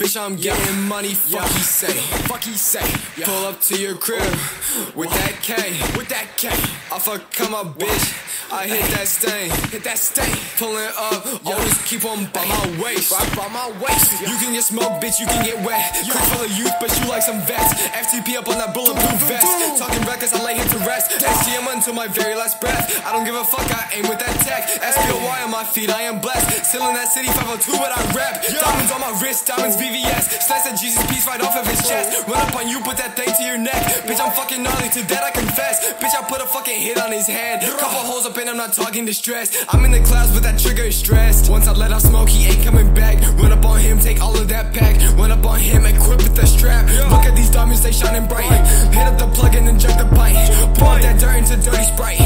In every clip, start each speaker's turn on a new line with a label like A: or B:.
A: bitch, I'm getting money. Fuck he say,
B: fuck he say. Pull up
A: to your crib with that K,
B: with that K. I
A: fuck come up, bitch. I hit that stain,
B: hit that stain.
A: Pulling up, always keep on by my waist, right
B: by my waist. You can
A: get smoke, bitch, you can get wet. Click full of youth, but you like some vets. FTP up on that bulletproof vest. Talking records, I lay him to rest. STM until my very last breath. I don't give a fuck, I aim with that tech. SPOY on my feet, I am blessed. Still in that city, 502, but I rap. Diamonds on my wrist, diamonds VVS. Slice that Jesus piece right off of his chest. Run up on you, put that thing to your neck. Bitch, I'm fucking gnarly, to that I confess. Bitch, I put a fucking hit on his hand. Couple holes up in, I'm not talking distress. I'm in the clouds, but that trigger is stressed. Once I let out smoke, he ain't coming back. Run up on him, take all of that pack. Run up on him, equip with the strap. Look at these diamonds, they shining bright. Hit up the plug and inject the pipe. Pour that dirt into dirty sprite.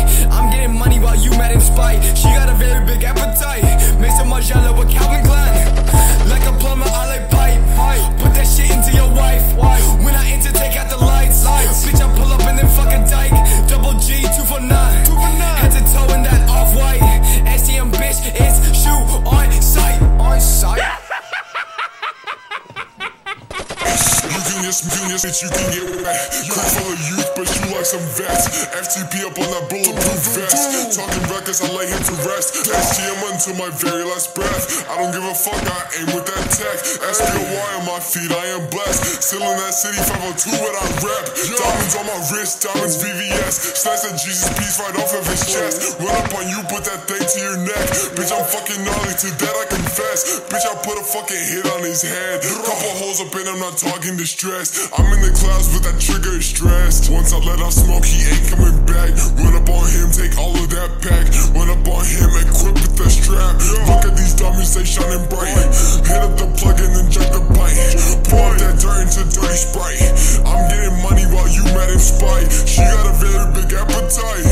C: Can genius, bitch, you can get wet. Quick full of youth, but you like some vets. FTP up on that bulletproof vest. Talking records, I lay him to rest. STM until my very last breath. I don't give a fuck, I aim with that tech. SPOY on my feet, I am blessed. Still in that city, 502, but I rep. Diamonds on my wrist, diamonds VVS. Slice that Jesus piece right off of his chest. Run up on you, put that thing to your neck. Bitch, I'm fucking gnarly, to that I confess. Bitch, I put a fucking hit on his head. Couple holes up in, I'm not talking best. I'm in the clouds, but that trigger is stressed. Once I let off smoke, he ain't coming back. Run up on him, take all of that pack. Run up on him, equipped with the strap. Look at these dummies, they shining bright. Hit up the plug and inject the bite. Pour up that dirt into dirty sprite. I'm getting money while you mad in spite. She got a very big appetite.